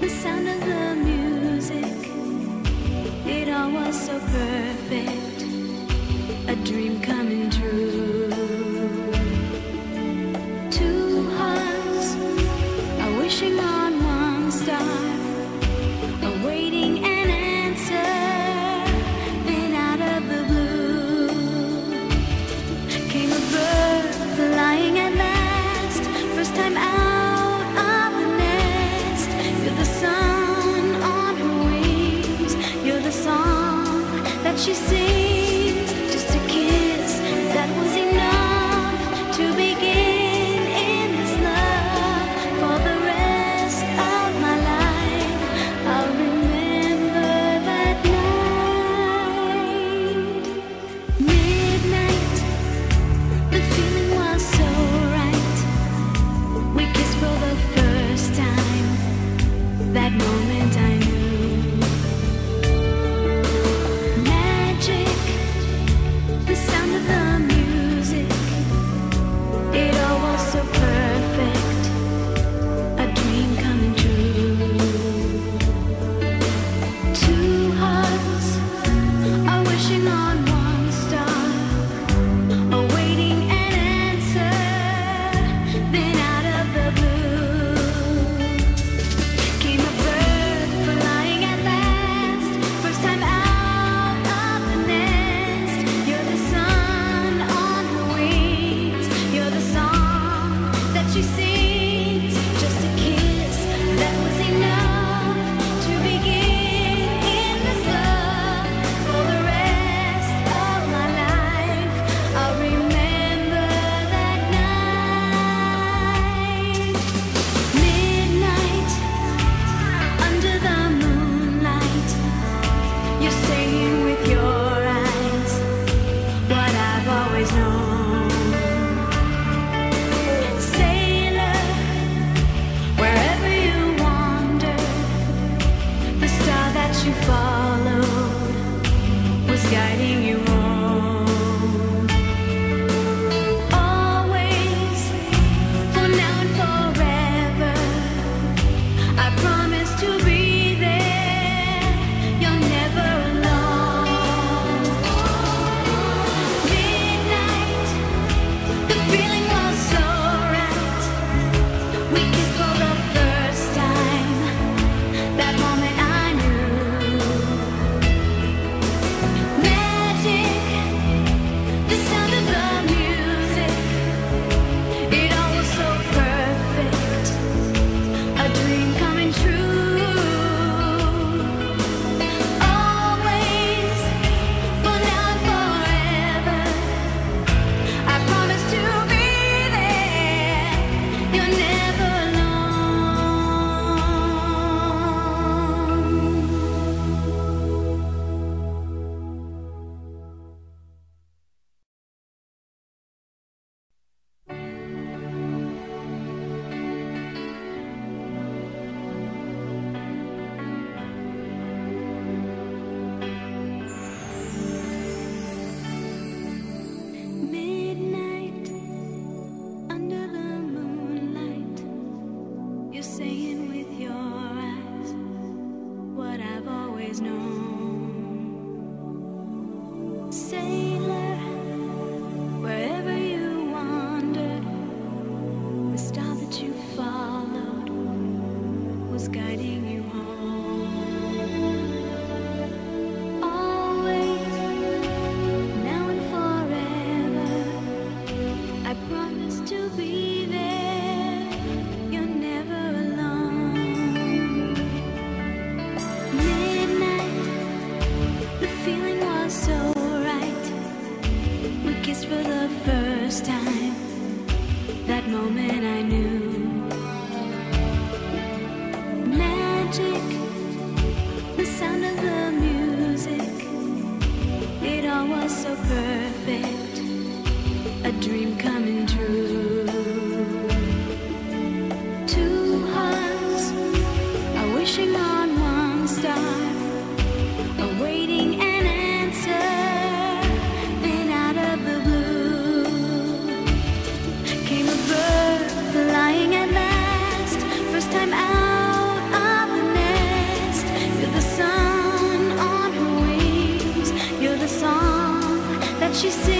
the sound of the music. It all was so perfect, a dream coming true. you see. she see? you find you see